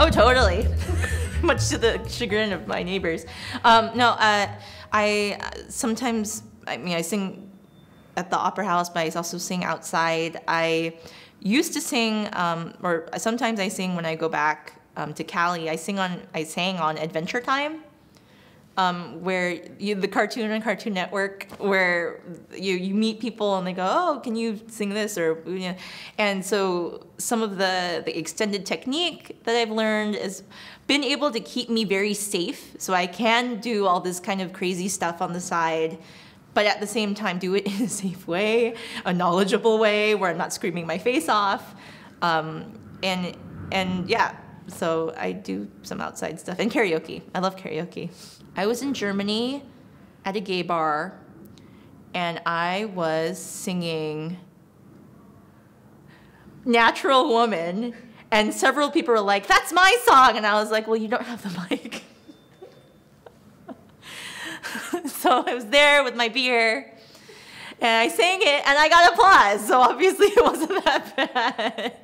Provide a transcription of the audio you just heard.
Oh, totally. Much to the chagrin of my neighbors. Um, no, uh, I sometimes, I mean, I sing at the opera house, but I also sing outside. I used to sing, um, or sometimes I sing when I go back um, to Cali. I sing on, I sang on Adventure Time um, where you, the cartoon on Cartoon Network, where you, you meet people and they go, oh, can you sing this? Or, you know, and so some of the, the extended technique that I've learned has been able to keep me very safe. So I can do all this kind of crazy stuff on the side, but at the same time do it in a safe way, a knowledgeable way where I'm not screaming my face off. Um, and, and yeah, so I do some outside stuff and karaoke. I love karaoke. I was in Germany at a gay bar and I was singing Natural Woman and several people were like, that's my song. And I was like, well, you don't have the mic. so I was there with my beer and I sang it and I got applause. So obviously it wasn't that bad.